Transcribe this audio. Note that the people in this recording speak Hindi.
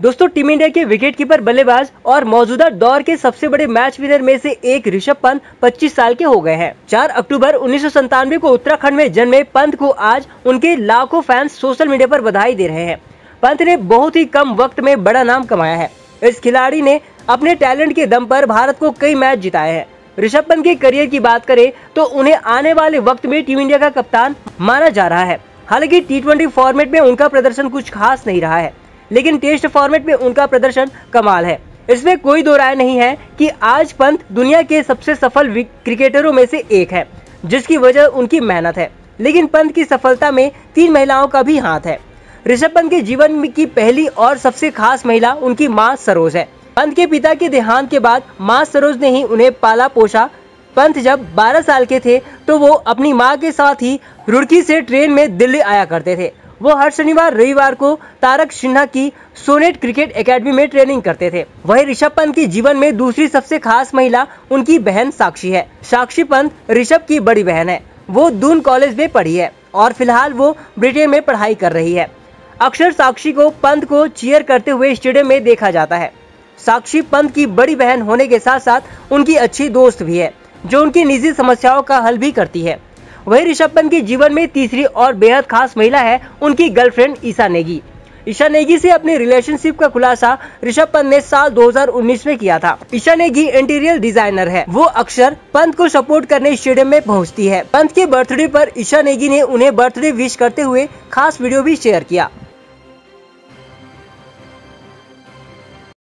दोस्तों, टीम इंडिया के विकेट कीपर बल्लेबाज और मौजूदा दौर के सबसे बड़े मैच विनर में से एक ऋषभ पंत 25 साल के हो गए हैं। 4 अक्टूबर उन्नीस को उत्तराखंड में जन्मे पंत को आज उनके लाखों फैंस सोशल मीडिया पर बधाई दे रहे हैं। पंत ने बहुत ही कम वक्त में बड़ा नाम कमाया है। इस खिलाड़ी ने अपने टैलेंट के दम पर भारत को कई मैच जिताए हैं। ऋषभ पंत के करियर की बात करें तो उन्हें आने वाले वक्त में टीम इंडिया का कप्तान माना जा रहा है। हालाँकि टी फॉर्मेट में उनका प्रदर्शन कुछ खास नहीं रहा है। लेकिन टेस्ट फॉर्मेट में उनका प्रदर्शन कमाल है। इसमें कोई दो राय नहीं है कि आज पंत दुनिया के सबसे सफल क्रिकेटरों में से एक है, जिसकी वजह उनकी मेहनत है। लेकिन पंत की सफलता में तीन महिलाओं का भी हाथ है। ऋषभ पंत के जीवन की पहली और सबसे खास महिला उनकी माँ सरोज है। पंत के पिता के देहांत के बाद माँ सरोज ने ही उन्हें पाला पोषा पंत जब 12 साल के थे तो वो अपनी माँ के साथ ही रुड़की से ट्रेन में दिल्ली आया करते थे। वो हर शनिवार, रविवार को तारक सिन्हा की सोनेट क्रिकेट एकेडमी में ट्रेनिंग करते थे। वही ऋषभ पंत की जीवन में दूसरी सबसे खास महिला उनकी बहन साक्षी है। साक्षी पंत ऋषभ की बड़ी बहन है। वो दून कॉलेज में पढ़ी है और फ़िलहाल वो ब्रिटेन में पढ़ाई कर रही है। अक्सर साक्षी को पंत को चीयर करते हुए स्टेडियम में देखा जाता है। साक्षी पंत की बड़ी बहन होने के साथ साथ उनकी अच्छी दोस्त भी है, जो उनकी निजी समस्याओं का हल भी करती है। वही ऋषभ पंत के जीवन में तीसरी और बेहद खास महिला है उनकी गर्लफ्रेंड ईशा नेगी। ईशा नेगी से अपने रिलेशनशिप का खुलासा ऋषभ पंत ने साल 2019 में किया था। ईशा नेगी इंटीरियर डिज़ाइनर है। वो अक्सर पंत को सपोर्ट करने स्टेडियम में पहुँचती है। पंत के बर्थडे पर ईशा नेगी ने उन्हें बर्थडे विश करते हुए खास वीडियो भी शेयर किया।